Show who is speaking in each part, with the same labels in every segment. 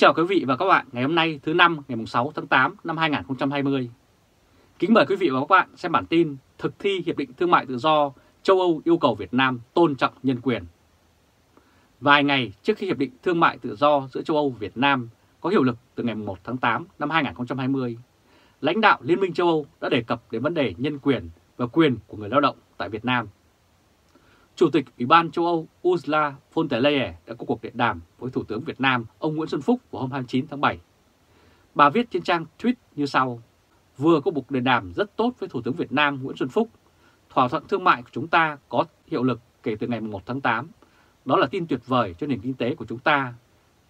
Speaker 1: chào quý vị và các bạn ngày hôm nay thứ năm ngày 6 tháng 8 năm 2020. Kính mời quý vị và các bạn xem bản tin thực thi Hiệp định Thương mại Tự do châu Âu yêu cầu Việt Nam tôn trọng nhân quyền. Vài ngày trước khi Hiệp định Thương mại Tự do giữa châu Âu và Việt Nam có hiệu lực từ ngày 1 tháng 8 năm 2020, lãnh đạo Liên minh châu Âu đã đề cập đến vấn đề nhân quyền và quyền của người lao động tại Việt Nam. Chủ tịch Ủy ban châu Âu Ursula von der Leyen đã có cuộc điện đàm với Thủ tướng Việt Nam ông Nguyễn Xuân Phúc vào hôm 29 tháng 7. Bà viết trên trang tweet như sau, vừa có cuộc điện đàm rất tốt với Thủ tướng Việt Nam Nguyễn Xuân Phúc. Thỏa thuận thương mại của chúng ta có hiệu lực kể từ ngày 1 tháng 8. Đó là tin tuyệt vời cho nền kinh tế của chúng ta.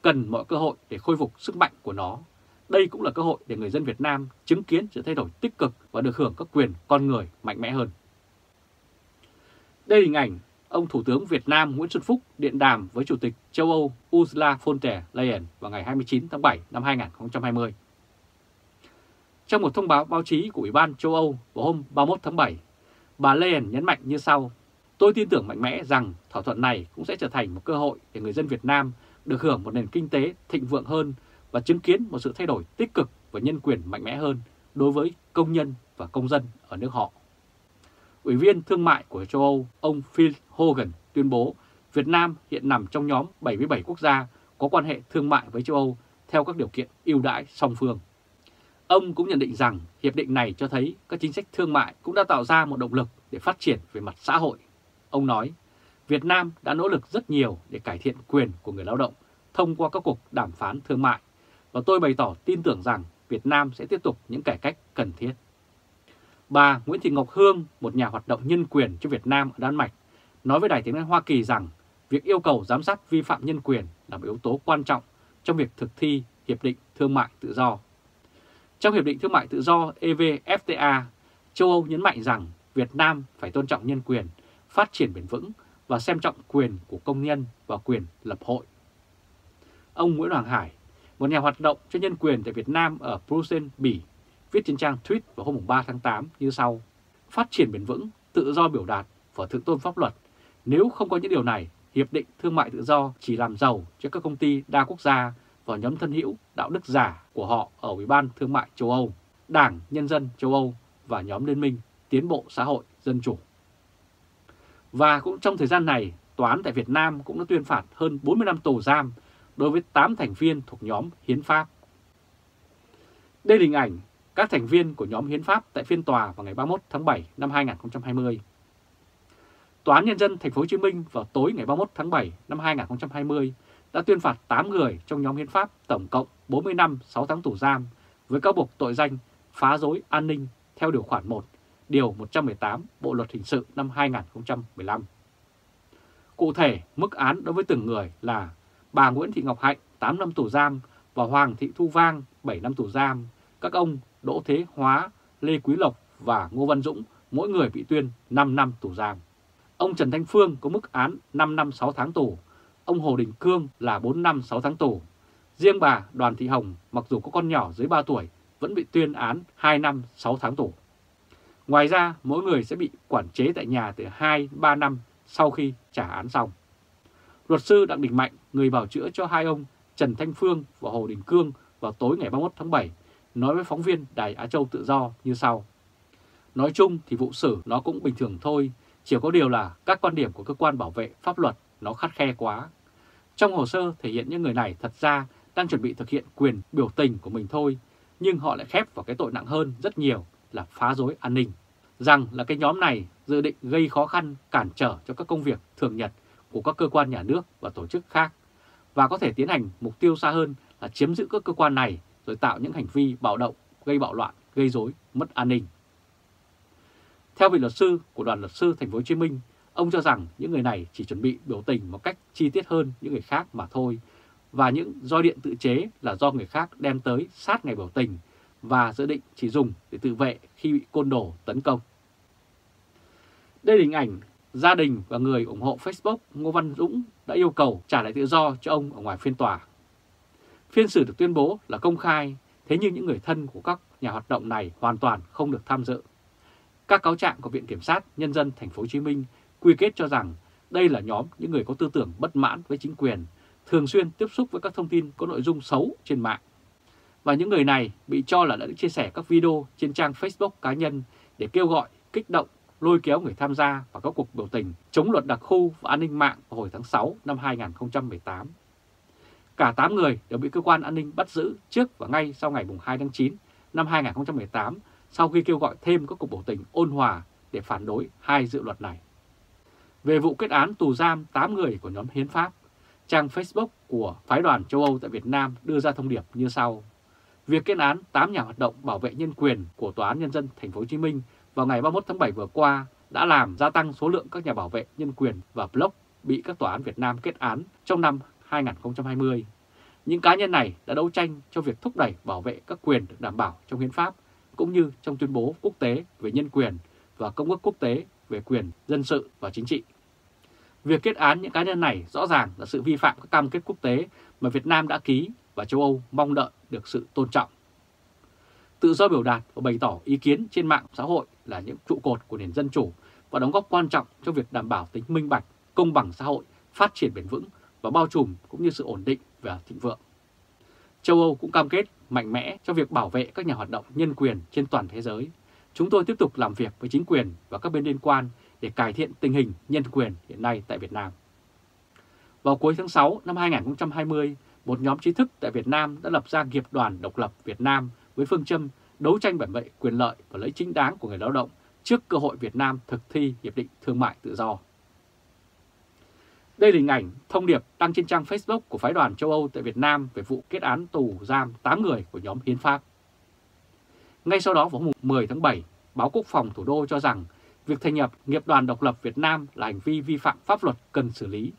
Speaker 1: Cần mọi cơ hội để khôi phục sức mạnh của nó. Đây cũng là cơ hội để người dân Việt Nam chứng kiến sự thay đổi tích cực và được hưởng các quyền con người mạnh mẽ hơn. Đây là hình ảnh ông Thủ tướng Việt Nam Nguyễn Xuân Phúc điện đàm với Chủ tịch châu Âu Ursula von der Leyen vào ngày 29 tháng 7 năm 2020. Trong một thông báo báo chí của Ủy ban châu Âu vào hôm 31 tháng 7, bà Leyen nhấn mạnh như sau. Tôi tin tưởng mạnh mẽ rằng thỏa thuận này cũng sẽ trở thành một cơ hội để người dân Việt Nam được hưởng một nền kinh tế thịnh vượng hơn và chứng kiến một sự thay đổi tích cực và nhân quyền mạnh mẽ hơn đối với công nhân và công dân ở nước họ. Ủy viên thương mại của châu Âu, ông Phil Hogan tuyên bố Việt Nam hiện nằm trong nhóm 77 quốc gia có quan hệ thương mại với châu Âu theo các điều kiện ưu đãi song phương. Ông cũng nhận định rằng hiệp định này cho thấy các chính sách thương mại cũng đã tạo ra một động lực để phát triển về mặt xã hội. Ông nói, Việt Nam đã nỗ lực rất nhiều để cải thiện quyền của người lao động thông qua các cuộc đàm phán thương mại và tôi bày tỏ tin tưởng rằng Việt Nam sẽ tiếp tục những cải cách cần thiết. Bà Nguyễn Thị Ngọc Hương, một nhà hoạt động nhân quyền cho Việt Nam ở Đan Mạch, nói với Đài tiếng nói Hoa Kỳ rằng việc yêu cầu giám sát vi phạm nhân quyền là một yếu tố quan trọng trong việc thực thi Hiệp định Thương mại Tự do. Trong Hiệp định Thương mại Tự do EVFTA, châu Âu nhấn mạnh rằng Việt Nam phải tôn trọng nhân quyền, phát triển bền vững và xem trọng quyền của công nhân và quyền lập hội. Ông Nguyễn Hoàng Hải, một nhà hoạt động cho nhân quyền tại Việt Nam ở Bruxelles, Bỉ, viết trên trang tweet vào hôm 3 tháng 8 như sau. Phát triển bền vững, tự do biểu đạt và thượng tôn pháp luật. Nếu không có những điều này, Hiệp định Thương mại Tự do chỉ làm giàu cho các công ty đa quốc gia và nhóm thân hữu đạo đức giả của họ ở Ủy ban Thương mại châu Âu, Đảng Nhân dân châu Âu và nhóm Liên minh Tiến bộ Xã hội Dân chủ. Và cũng trong thời gian này, Tòa án tại Việt Nam cũng đã tuyên phạt hơn 40 năm tù giam đối với 8 thành viên thuộc nhóm Hiến pháp. Đây là hình ảnh các thành viên của nhóm Hiến pháp tại phiên tòa vào ngày 31 tháng 7 năm 2020. Tòa án Nhân dân Thành phố Hồ Chí Minh vào tối ngày 31 tháng 7 năm 2020 đã tuyên phạt 8 người trong nhóm Hiến pháp tổng cộng 40 năm 6 tháng tù giam với cáo buộc tội danh phá rối an ninh theo điều khoản 1, điều 118 Bộ Luật Hình sự năm 2015. Cụ thể, mức án đối với từng người là bà Nguyễn Thị Ngọc Hạnh 8 năm tù giam và Hoàng Thị Thu Vang 7 năm tù giam, các ông Đỗ Thế Hóa, Lê Quý Lộc và Ngô Văn Dũng mỗi người bị tuyên 5 năm tù giam. Ông Trần Thanh Phương có mức án 5 năm 6 tháng tù, ông Hồ Đình Cương là 4 năm 6 tháng tù. Riêng bà Đoàn Thị Hồng mặc dù có con nhỏ dưới 3 tuổi vẫn bị tuyên án 2 năm 6 tháng tù. Ngoài ra, mỗi người sẽ bị quản chế tại nhà từ 2-3 năm sau khi trả án xong. Luật sư Đặng Đình Mạnh, người bảo chữa cho hai ông Trần Thanh Phương và Hồ Đình Cương vào tối ngày 31 tháng 7, nói với phóng viên Đài Á Châu Tự Do như sau. Nói chung thì vụ xử nó cũng bình thường thôi, chỉ có điều là các quan điểm của cơ quan bảo vệ pháp luật nó khắt khe quá. Trong hồ sơ thể hiện những người này thật ra đang chuẩn bị thực hiện quyền biểu tình của mình thôi, nhưng họ lại khép vào cái tội nặng hơn rất nhiều là phá rối an ninh. Rằng là cái nhóm này dự định gây khó khăn, cản trở cho các công việc thường nhật của các cơ quan nhà nước và tổ chức khác, và có thể tiến hành mục tiêu xa hơn là chiếm giữ các cơ quan này rồi tạo những hành vi bạo động, gây bạo loạn, gây rối, mất an ninh. Theo vị luật sư của đoàn luật sư Thành phố Hồ Chí Minh, ông cho rằng những người này chỉ chuẩn bị biểu tình một cách chi tiết hơn những người khác mà thôi, và những roi điện tự chế là do người khác đem tới sát ngày biểu tình và dự định chỉ dùng để tự vệ khi bị côn đồ tấn công. Đây là hình ảnh gia đình và người ủng hộ Facebook Ngô Văn Dũng đã yêu cầu trả lại tự do cho ông ở ngoài phiên tòa. Phiên xử được tuyên bố là công khai, thế nhưng những người thân của các nhà hoạt động này hoàn toàn không được tham dự. Các cáo trạng của Viện Kiểm sát Nhân dân Thành phố Hồ Chí Minh quy kết cho rằng đây là nhóm những người có tư tưởng bất mãn với chính quyền, thường xuyên tiếp xúc với các thông tin có nội dung xấu trên mạng. Và những người này bị cho là đã chia sẻ các video trên trang Facebook cá nhân để kêu gọi, kích động, lôi kéo người tham gia vào các cuộc biểu tình chống luật đặc khu và an ninh mạng vào hồi tháng 6 năm 2018. Cả 8 người đều bị cơ quan an ninh bắt giữ trước và ngay sau ngày 2 tháng 9 năm 2018 sau khi kêu gọi thêm các cuộc biểu tình ôn hòa để phản đối hai dự luật này. Về vụ kết án tù giam 8 người của nhóm Hiến pháp, trang Facebook của phái đoàn châu Âu tại Việt Nam đưa ra thông điệp như sau. Việc kết án 8 nhà hoạt động bảo vệ nhân quyền của Tòa án Nhân dân Thành phố Hồ Chí Minh vào ngày 31 tháng 7 vừa qua đã làm gia tăng số lượng các nhà bảo vệ nhân quyền và blog bị các tòa án Việt Nam kết án trong năm 2020. Những cá nhân này đã đấu tranh cho việc thúc đẩy bảo vệ các quyền được đảm bảo trong hiến pháp cũng như trong tuyên bố quốc tế về nhân quyền và công ước quốc tế về quyền dân sự và chính trị. Việc kết án những cá nhân này rõ ràng là sự vi phạm các cam kết quốc tế mà Việt Nam đã ký và châu Âu mong đợi được sự tôn trọng. Tự do biểu đạt và bày tỏ ý kiến trên mạng xã hội là những trụ cột của nền dân chủ và đóng góp quan trọng trong việc đảm bảo tính minh bạch, công bằng xã hội, phát triển bền vững và bao trùm cũng như sự ổn định và thịnh vượng. Châu Âu cũng cam kết mạnh mẽ cho việc bảo vệ các nhà hoạt động nhân quyền trên toàn thế giới. Chúng tôi tiếp tục làm việc với chính quyền và các bên liên quan để cải thiện tình hình nhân quyền hiện nay tại Việt Nam. Vào cuối tháng 6 năm 2020, một nhóm trí thức tại Việt Nam đã lập ra nghiệp đoàn độc lập Việt Nam với phương châm đấu tranh bảo vệ quyền lợi và lợi chính đáng của người lao động trước cơ hội Việt Nam thực thi Hiệp định Thương mại Tự do. Đây là hình ảnh thông điệp đăng trên trang Facebook của phái đoàn châu Âu tại Việt Nam về vụ kết án tù giam 8 người của nhóm Hiến pháp. Ngay sau đó vào hôm 10 tháng 7, báo Quốc phòng thủ đô cho rằng việc thành lập nghiệp đoàn độc lập Việt Nam là hành vi vi phạm pháp luật cần xử lý.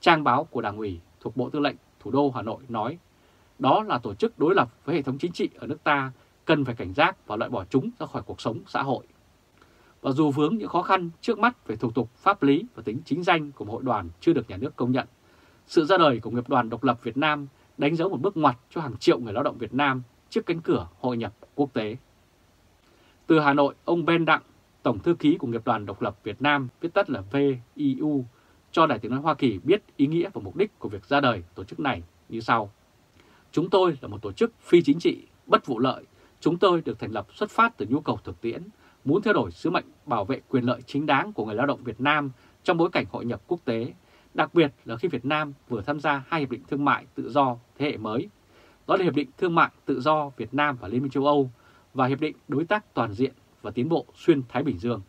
Speaker 1: Trang báo của Đảng ủy thuộc Bộ Tư lệnh thủ đô Hà Nội nói, đó là tổ chức đối lập với hệ thống chính trị ở nước ta, cần phải cảnh giác và loại bỏ chúng ra khỏi cuộc sống xã hội. Và dù vướng những khó khăn trước mắt về thủ tục pháp lý và tính chính danh của một hội đoàn chưa được nhà nước công nhận, sự ra đời của nghiệp đoàn độc lập Việt Nam đánh dấu một bước ngoặt cho hàng triệu người lao động Việt Nam trước cánh cửa hội nhập quốc tế. Từ Hà Nội, ông Ben Đặng, Tổng Thư ký của Nghiệp đoàn Độc lập Việt Nam, viết tắt là VIU, cho Đài tiếng nói Hoa Kỳ biết ý nghĩa và mục đích của việc ra đời tổ chức này như sau. Chúng tôi là một tổ chức phi chính trị, bất vụ lợi. Chúng tôi được thành lập xuất phát từ nhu cầu thực tiễn, muốn thay đổi sứ mệnh bảo vệ quyền lợi chính đáng của người lao động Việt Nam trong bối cảnh hội nhập quốc tế, đặc biệt là khi Việt Nam vừa tham gia hai hiệp định thương mại tự do thế hệ mới. Đó là Hiệp định Thương mại Tự do Việt Nam và Liên minh châu Âu và Hiệp định Đối tác Toàn diện và Tiến bộ Xuyên Thái Bình Dương.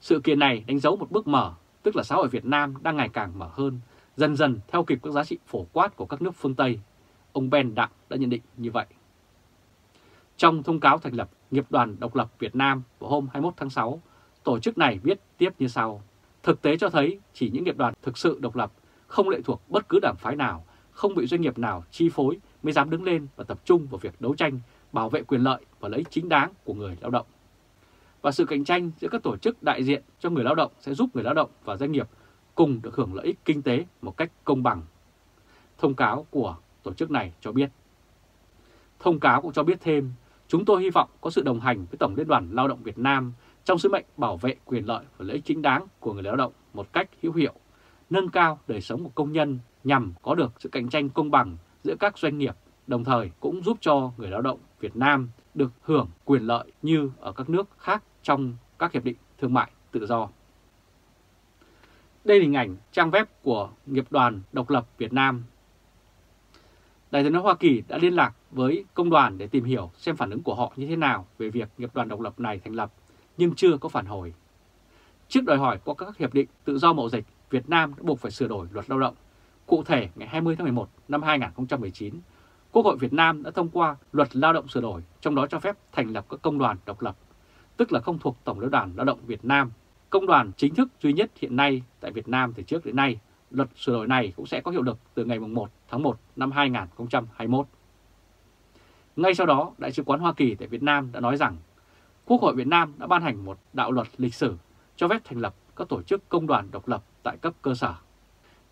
Speaker 1: Sự kiện này đánh dấu một bước mở, tức là xã hội Việt Nam đang ngày càng mở hơn, dần dần theo kịp các giá trị phổ quát của các nước phương Tây. Ông Ben Đặng đã nhận định như vậy. Trong thông cáo thành lập Nghiệp đoàn Độc lập Việt Nam vào hôm 21 tháng 6, tổ chức này viết tiếp như sau. Thực tế cho thấy chỉ những nghiệp đoàn thực sự độc lập, không lệ thuộc bất cứ đảng phái nào, không bị doanh nghiệp nào chi phối mới dám đứng lên và tập trung vào việc đấu tranh, bảo vệ quyền lợi và lợi ích chính đáng của người lao động. Và sự cạnh tranh giữa các tổ chức đại diện cho người lao động sẽ giúp người lao động và doanh nghiệp cùng được hưởng lợi ích kinh tế một cách công bằng. Thông cáo của tổ chức này cho biết. Thông cáo cũng cho biết thêm, chúng tôi hy vọng có sự đồng hành với Tổng Liên đoàn Lao động Việt Nam trong sứ mệnh bảo vệ quyền lợi và lợi ích chính đáng của người lao động một cách hữu hiệu, nâng cao đời sống của công nhân nhằm có được sự cạnh tranh công bằng giữa các doanh nghiệp, đồng thời cũng giúp cho người lao động Việt Nam được hưởng quyền lợi như ở các nước khác trong các hiệp định thương mại tự do. Đây là hình ảnh trang web của Nghiệp đoàn Độc lập Việt Nam. Đại sứ Hoa Kỳ đã liên lạc với công đoàn để tìm hiểu xem phản ứng của họ như thế nào về việc nghiệp đoàn độc lập này thành lập, nhưng chưa có phản hồi. Trước đòi hỏi của các hiệp định tự do mậu dịch, Việt Nam đã buộc phải sửa đổi luật lao động. Cụ thể, ngày 20 tháng 11 năm 2019, Quốc hội Việt Nam đã thông qua luật lao động sửa đổi, trong đó cho phép thành lập các công đoàn độc lập, tức là không thuộc Tổng Liên đoàn Lao động Việt Nam. Công đoàn chính thức duy nhất hiện nay tại Việt Nam từ trước đến nay, luật sửa đổi này cũng sẽ có hiệu lực từ ngày 1 tháng 1 năm 2021. Ngay sau đó, Đại sứ quán Hoa Kỳ tại Việt Nam đã nói rằng Quốc hội Việt Nam đã ban hành một đạo luật lịch sử cho phép thành lập các tổ chức công đoàn độc lập tại cấp cơ sở.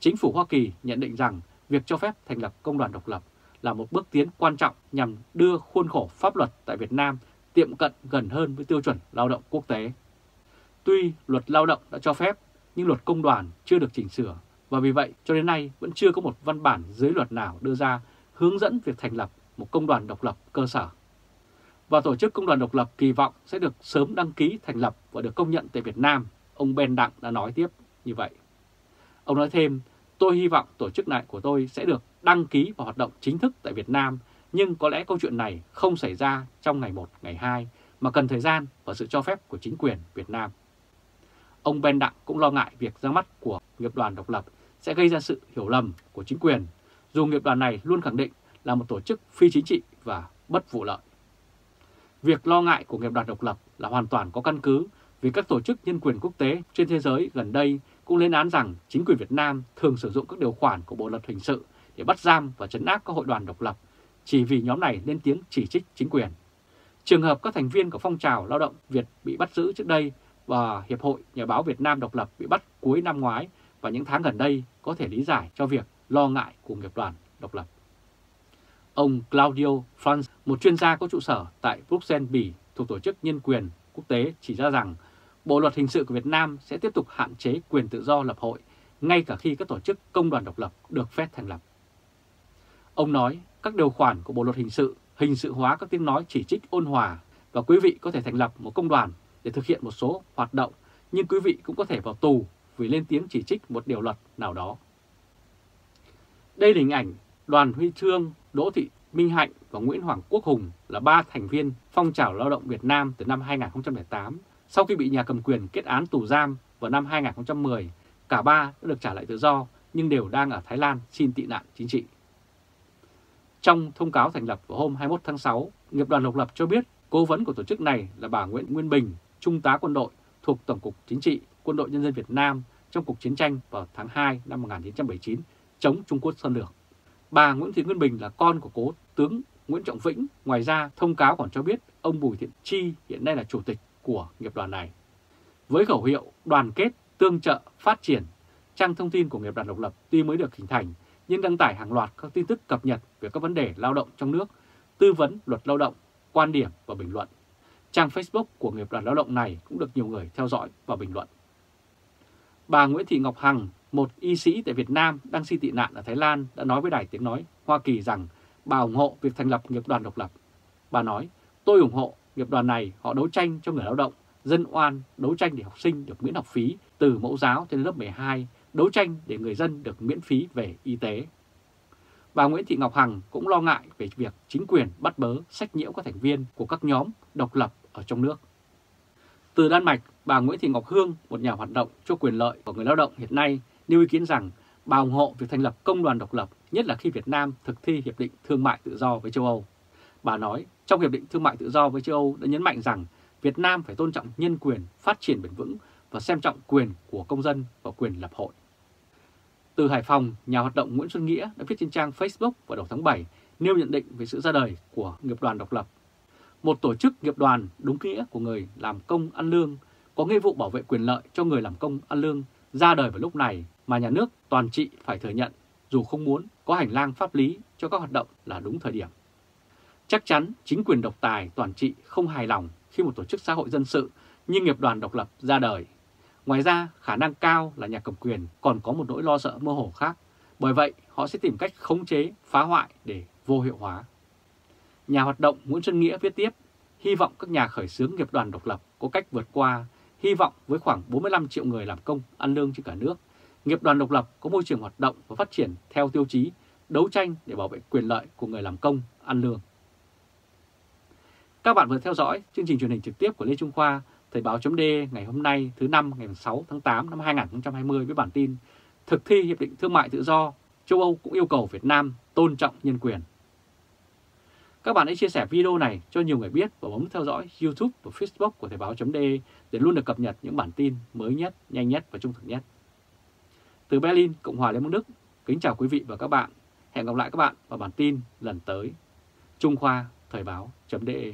Speaker 1: Chính phủ Hoa Kỳ nhận định rằng việc cho phép thành lập công đoàn độc lập là một bước tiến quan trọng nhằm đưa khuôn khổ pháp luật tại Việt Nam tiệm cận gần hơn với tiêu chuẩn lao động quốc tế. Tuy luật lao động đã cho phép, nhưng luật công đoàn chưa được chỉnh sửa và vì vậy cho đến nay vẫn chưa có một văn bản dưới luật nào đưa ra hướng dẫn việc thành lập một công đoàn độc lập cơ sở. Và tổ chức công đoàn độc lập kỳ vọng sẽ được sớm đăng ký thành lập và được công nhận tại Việt Nam, ông Ben Đặng đã nói tiếp như vậy. Ông nói thêm, tôi hy vọng tổ chức này của tôi sẽ được đăng ký và hoạt động chính thức tại Việt Nam, nhưng có lẽ câu chuyện này không xảy ra trong ngày 1, ngày 2, mà cần thời gian và sự cho phép của chính quyền Việt Nam. Ông Ben Đặng cũng lo ngại việc ra mắt của nghiệp đoàn độc lập sẽ gây ra sự hiểu lầm của chính quyền, dù nghiệp đoàn này luôn khẳng định là một tổ chức phi chính trị và bất vụ lợi. Việc lo ngại của nghiệp đoàn độc lập là hoàn toàn có căn cứ vì các tổ chức nhân quyền quốc tế trên thế giới gần đây cũng lên án rằng chính quyền Việt Nam thường sử dụng các điều khoản của Bộ Luật Hình sự để bắt giam và chấn áp các hội đoàn độc lập chỉ vì nhóm này lên tiếng chỉ trích chính quyền. Trường hợp các thành viên của phong trào lao động Việt bị bắt giữ trước đây và Hiệp hội Nhà báo Việt Nam độc lập bị bắt cuối năm ngoái và những tháng gần đây có thể lý giải cho việc lo ngại của nghiệp đoàn độc lập. Ông Claudio Franz, một chuyên gia có trụ sở tại Bruxelles, Bỉ thuộc Tổ chức Nhân quyền Quốc tế chỉ ra rằng Bộ Luật Hình sự của Việt Nam sẽ tiếp tục hạn chế quyền tự do lập hội ngay cả khi các tổ chức công đoàn độc lập được phép thành lập. Ông nói các điều khoản của Bộ Luật Hình sự hình sự hóa các tiếng nói chỉ trích ôn hòa và quý vị có thể thành lập một công đoàn để thực hiện một số hoạt động, nhưng quý vị cũng có thể vào tù vì lên tiếng chỉ trích một điều luật nào đó. Đây là hình ảnh đoàn huy Trương, Đỗ Thị Minh Hạnh và Nguyễn Hoàng Quốc Hùng là ba thành viên phong trào lao động Việt Nam từ năm 2008. Sau khi bị nhà cầm quyền kết án tù giam vào năm 2010, cả ba đã được trả lại tự do nhưng đều đang ở Thái Lan xin tị nạn chính trị. Trong thông cáo thành lập vào hôm 21 tháng 6, Nghiệp đoàn độc lập cho biết cố vấn của tổ chức này là bà Nguyễn Nguyên Bình, Trung tá quân đội thuộc Tổng cục Chính trị Quân đội Nhân dân Việt Nam trong cuộc chiến tranh vào tháng 2 năm 1979 chống Trung Quốc xâm lược. Bà Nguyễn Thị Nguyên Bình là con của cố tướng Nguyễn Trọng Vĩnh. Ngoài ra, thông cáo còn cho biết ông Bùi Thiện Chi hiện nay là chủ tịch của nghiệp đoàn này. Với khẩu hiệu đoàn kết, tương trợ, phát triển, trang thông tin của nghiệp đoàn độc lập tuy mới được hình thành nhưng đăng tải hàng loạt các tin tức cập nhật về các vấn đề lao động trong nước, tư vấn luật lao động, quan điểm và bình luận. Trang Facebook của nghiệp đoàn lao động này cũng được nhiều người theo dõi và bình luận. Bà Nguyễn Thị Ngọc Hằng, một y sĩ tại Việt Nam đang xin tị nạn ở Thái Lan đã nói với Đài Tiếng Nói Hoa Kỳ rằng bà ủng hộ việc thành lập nghiệp đoàn độc lập. Bà nói, tôi ủng hộ nghiệp đoàn này, họ đấu tranh cho người lao động, dân oan, đấu tranh để học sinh được miễn học phí từ mẫu giáo đến lớp 12, đấu tranh để người dân được miễn phí về y tế. Bà Nguyễn Thị Ngọc Hằng cũng lo ngại về việc chính quyền bắt bớ sách nhiễu các thành viên của các nhóm độc lập ở trong nước. Từ Đan Mạch, bà Nguyễn Thị Ngọc Hương, một nhà hoạt động cho quyền lợi của người lao động hiện nay, nêu ý kiến rằng bà ủng hộ việc thành lập công đoàn độc lập, nhất là khi Việt Nam thực thi Hiệp định Thương mại Tự do với châu Âu. Bà nói, trong Hiệp định Thương mại Tự do với châu Âu đã nhấn mạnh rằng Việt Nam phải tôn trọng nhân quyền, phát triển bền vững và xem trọng quyền của công dân và quyền lập hội. Từ Hải Phòng, nhà hoạt động Nguyễn Xuân Nghĩa đã viết trên trang Facebook vào đầu tháng 7 nêu nhận định về sự ra đời của nghiệp đoàn độc lập. Một tổ chức nghiệp đoàn đúng nghĩa của người làm công ăn lương, có nghĩa vụ bảo vệ quyền lợi cho người làm công ăn lương ra đời vào lúc này mà nhà nước toàn trị phải thừa nhận dù không muốn có hành lang pháp lý cho các hoạt động là đúng thời điểm. Chắc chắn chính quyền độc tài toàn trị không hài lòng khi một tổ chức xã hội dân sự như nghiệp đoàn độc lập ra đời Ngoài ra, khả năng cao là nhà cầm quyền còn có một nỗi lo sợ mơ hồ khác, bởi vậy họ sẽ tìm cách khống chế, phá hoại để vô hiệu hóa. Nhà hoạt động Nguyễn Xuân Nghĩa viết tiếp, hy vọng các nhà khởi xướng nghiệp đoàn độc lập có cách vượt qua, hy vọng với khoảng 45 triệu người làm công ăn lương trên cả nước, nghiệp đoàn độc lập có môi trường hoạt động và phát triển theo tiêu chí đấu tranh để bảo vệ quyền lợi của người làm công ăn lương. Các bạn vừa theo dõi chương trình truyền hình trực tiếp của Lê Trung Khoa Thời báo chấm ngày hôm nay thứ năm ngày 6 tháng 8 năm 2020 với bản tin Thực thi Hiệp định Thương mại Tự do, châu Âu cũng yêu cầu Việt Nam tôn trọng nhân quyền. Các bạn hãy chia sẻ video này cho nhiều người biết và bấm theo dõi YouTube và Facebook của Thời báo .de để luôn được cập nhật những bản tin mới nhất, nhanh nhất và trung thực nhất. Từ Berlin, Cộng hòa Liên bang Đức, kính chào quý vị và các bạn. Hẹn gặp lại các bạn vào bản tin lần tới. Trung Khoa Thời báo .de